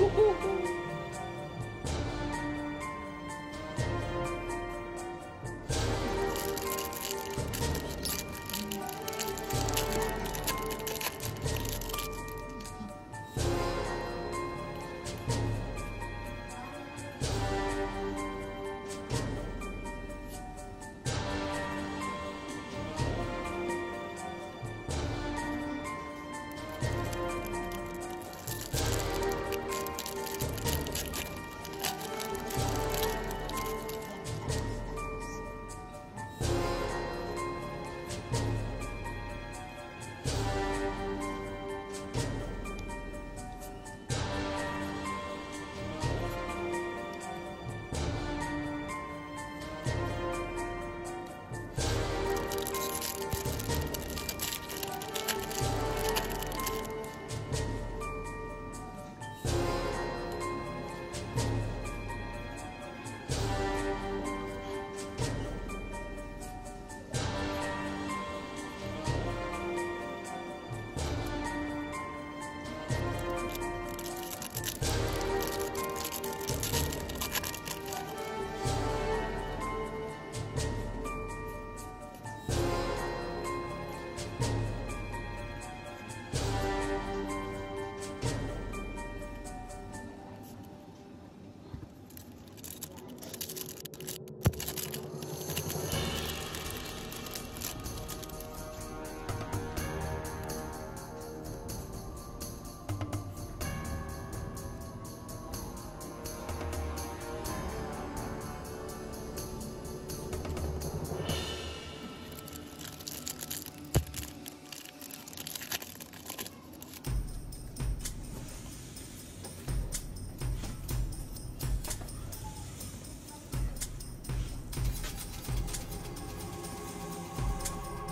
Ooh, ooh, ooh.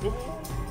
Uhum.